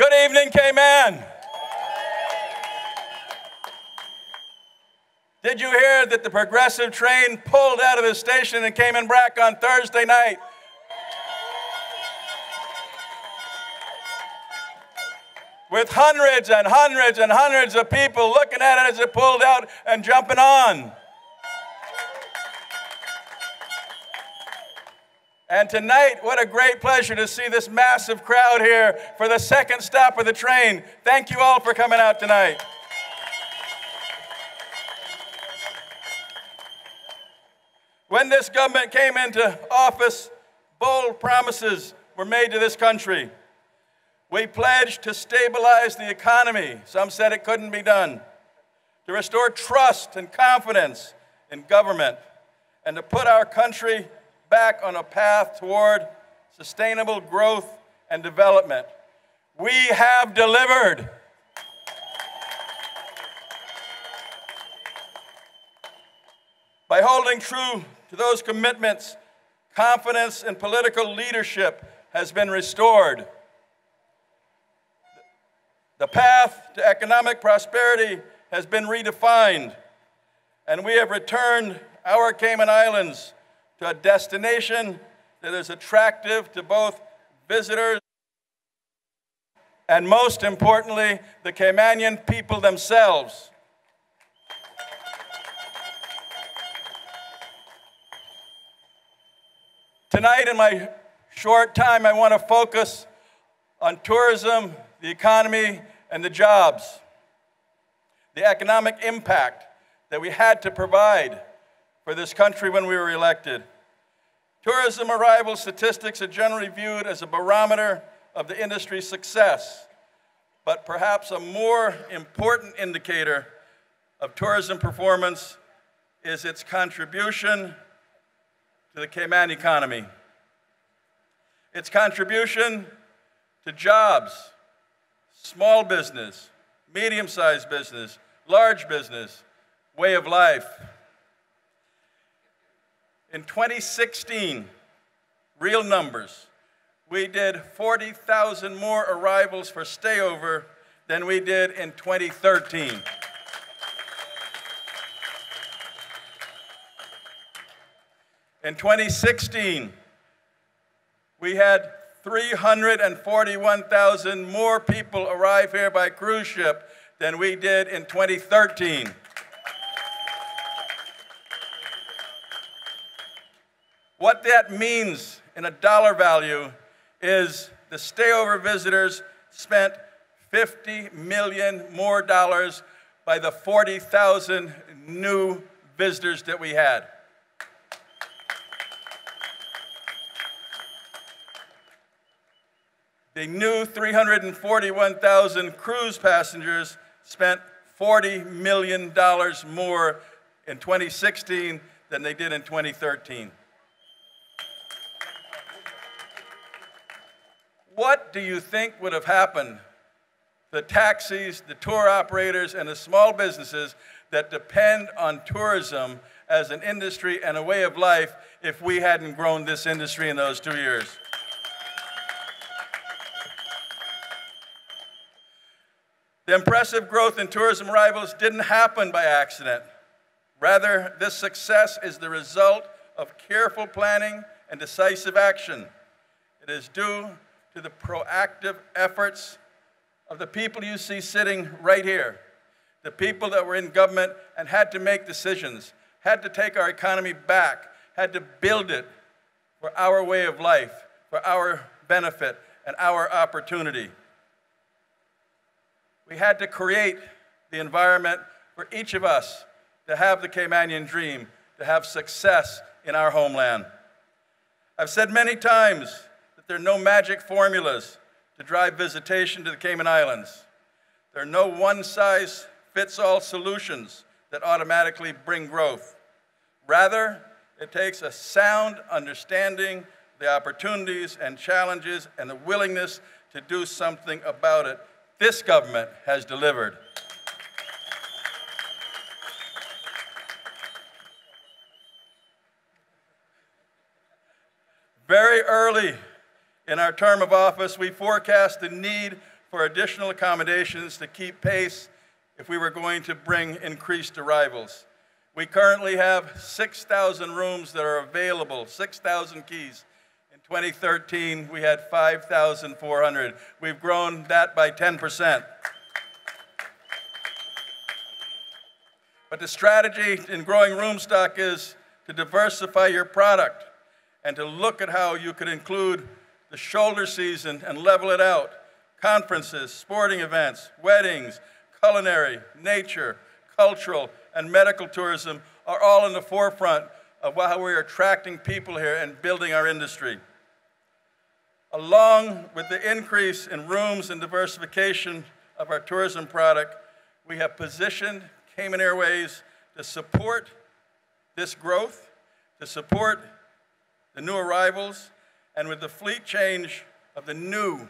Good evening, Cayman. Did you hear that the progressive train pulled out of the station and came in Cayman Brac on Thursday night? With hundreds and hundreds and hundreds of people looking at it as it pulled out and jumping on. And tonight, what a great pleasure to see this massive crowd here for the second stop of the train. Thank you all for coming out tonight. When this government came into office, bold promises were made to this country. We pledged to stabilize the economy. Some said it couldn't be done. To restore trust and confidence in government, and to put our country back on a path toward sustainable growth and development. We have delivered. By holding true to those commitments, confidence in political leadership has been restored. The path to economic prosperity has been redefined, and we have returned our Cayman Islands to a destination that is attractive to both visitors and, most importantly, the Caymanian people themselves. Tonight, in my short time, I want to focus on tourism, the economy, and the jobs. The economic impact that we had to provide for this country when we were elected. Tourism arrival statistics are generally viewed as a barometer of the industry's success, but perhaps a more important indicator of tourism performance is its contribution to the Cayman economy. Its contribution to jobs, small business, medium sized business, large business, way of life. In 2016, real numbers, we did 40,000 more arrivals for stayover than we did in 2013. In 2016, we had 341,000 more people arrive here by cruise ship than we did in 2013. What that means in a dollar value is the stayover visitors spent 50 million more dollars by the 40,000 new visitors that we had. The new 341,000 cruise passengers spent $40 million more in 2016 than they did in 2013. What do you think would have happened? The taxis, the tour operators, and the small businesses that depend on tourism as an industry and a way of life if we hadn't grown this industry in those two years. The impressive growth in tourism arrivals didn't happen by accident. Rather, this success is the result of careful planning and decisive action. It is due to the proactive efforts of the people you see sitting right here, the people that were in government and had to make decisions, had to take our economy back, had to build it for our way of life, for our benefit and our opportunity. We had to create the environment for each of us to have the Caymanian dream, to have success in our homeland. I've said many times there are no magic formulas to drive visitation to the Cayman Islands. There are no one size fits all solutions that automatically bring growth. Rather, it takes a sound understanding the opportunities and challenges and the willingness to do something about it. This government has delivered. Very early in our term of office, we forecast the need for additional accommodations to keep pace if we were going to bring increased arrivals. We currently have 6,000 rooms that are available, 6,000 keys. In 2013, we had 5,400. We've grown that by 10%. But the strategy in growing room stock is to diversify your product and to look at how you could include the shoulder season and level it out. Conferences, sporting events, weddings, culinary, nature, cultural, and medical tourism are all in the forefront of how we're attracting people here and building our industry. Along with the increase in rooms and diversification of our tourism product, we have positioned Cayman Airways to support this growth, to support the new arrivals, and with the fleet change of the new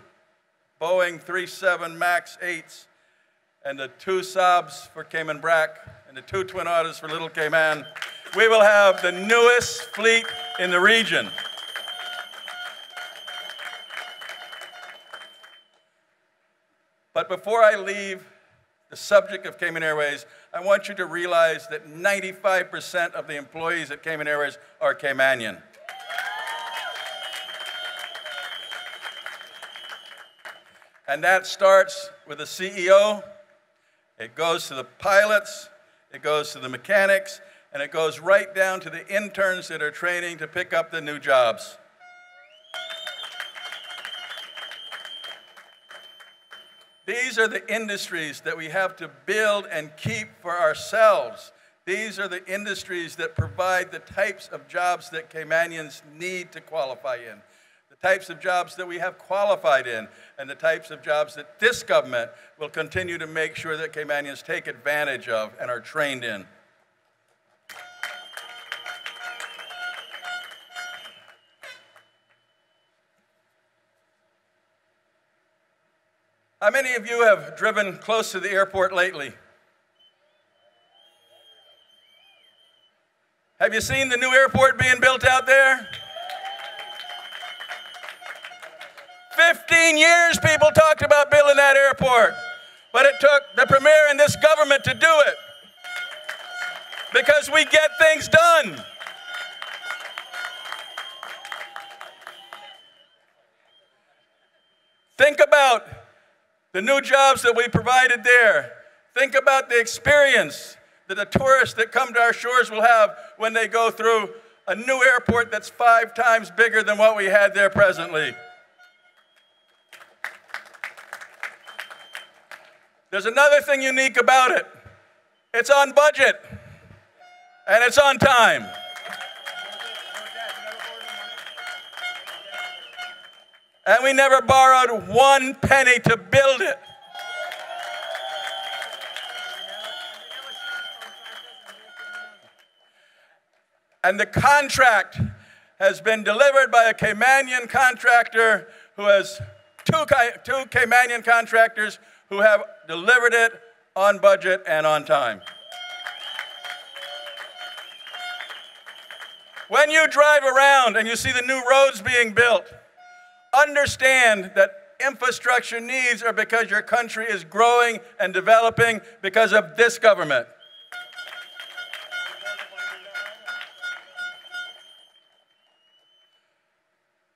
Boeing 37 MAX 8s and the two Saabs for Cayman Brac and the two Twin Otters for Little Cayman, we will have the newest fleet in the region. But before I leave the subject of Cayman Airways, I want you to realize that 95% of the employees at Cayman Airways are Caymanian. And that starts with the CEO, it goes to the pilots, it goes to the mechanics, and it goes right down to the interns that are training to pick up the new jobs. These are the industries that we have to build and keep for ourselves. These are the industries that provide the types of jobs that Caymanians need to qualify in, types of jobs that we have qualified in, and the types of jobs that this government will continue to make sure that Caymanians take advantage of and are trained in. How many of you have driven close to the airport lately? Have you seen the new airport being built out there? 15 years people talked about building that airport, but it took the premier and this government to do it because we get things done. Think about the new jobs that we provided there. Think about the experience that the tourists that come to our shores will have when they go through a new airport that's five times bigger than what we had there presently. There's another thing unique about it. It's on budget and it's on time. And we never borrowed one penny to build it. And the contract has been delivered by a Caymanian contractor who has two, two Caymanian contractors who have delivered it on budget and on time. When you drive around and you see the new roads being built, understand that infrastructure needs are because your country is growing and developing because of this government.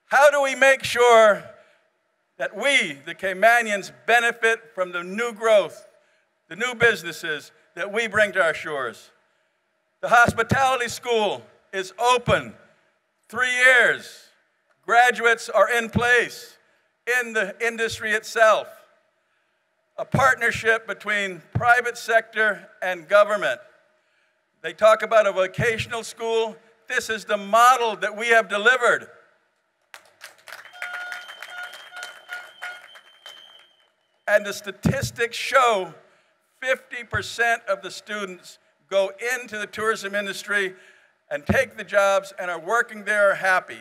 How do we make sure that we, the Caymanians, benefit from the new growth, the new businesses that we bring to our shores? The hospitality school is open three years. Graduates are in place in the industry itself. A partnership between private sector and government. They talk about a vocational school. This is the model that we have delivered. And the statistics show 50% of the students go into the tourism industry and take the jobs and are working there happy.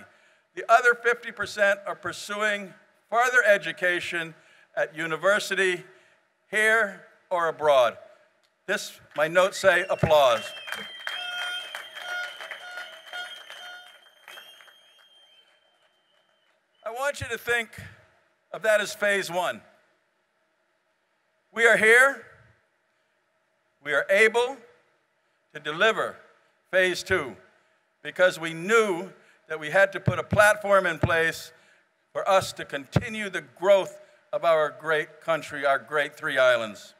The other 50% are pursuing further education at university, here or abroad. This, my notes say, applause. I want you to think of that as phase one. We are here. We are able to deliver phase two because we knew that we had to put a platform in place for us to continue the growth of our great country, our great three islands.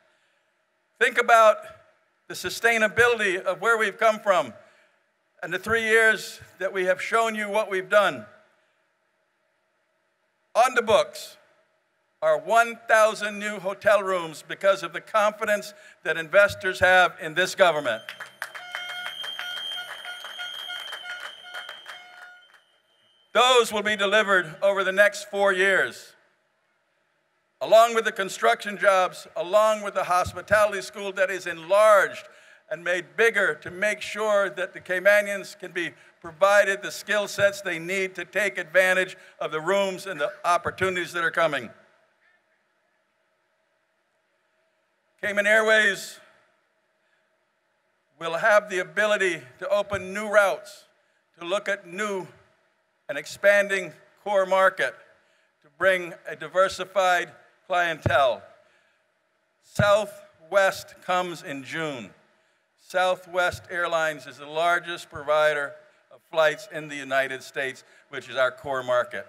Think about the sustainability of where we've come from and the three years that we have shown you what we've done. On the books are 1,000 new hotel rooms because of the confidence that investors have in this government. Those will be delivered over the next four years. Along with the construction jobs, along with the hospitality school that is enlarged and made bigger to make sure that the Caymanians can be provided the skill sets they need to take advantage of the rooms and the opportunities that are coming. Cayman Airways will have the ability to open new routes, to look at new and expanding core market, to bring a diversified clientele. Southwest comes in June. Southwest Airlines is the largest provider of flights in the United States, which is our core market.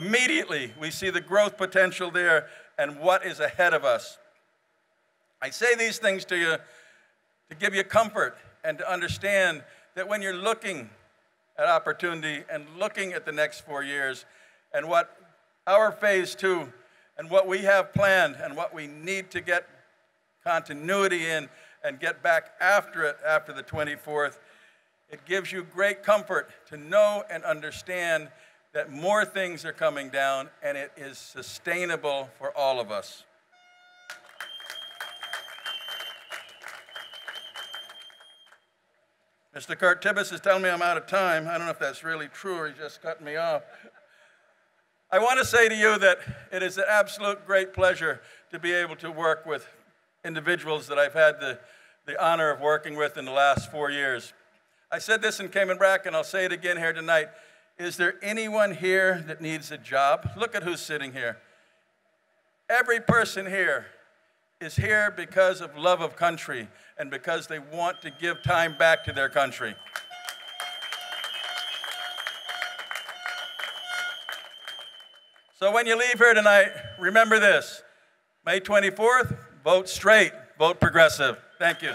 Immediately, we see the growth potential there and what is ahead of us. I say these things to you to give you comfort and to understand that when you're looking at opportunity and looking at the next four years and what our phase two and what we have planned and what we need to get continuity in and get back after it after the 24th, it gives you great comfort to know and understand that more things are coming down and it is sustainable for all of us. Mr. Kurt Tibbetts is telling me I'm out of time. I don't know if that's really true or he's just cutting me off. I want to say to you that it is an absolute great pleasure to be able to work with individuals that I've had the the honor of working with in the last four years. I said this in Cayman Brac, and I'll say it again here tonight. Is there anyone here that needs a job? Look at who's sitting here. Every person here is here because of love of country and because they want to give time back to their country. So when you leave here tonight, remember this May 24th, vote straight, vote progressive. Thank you.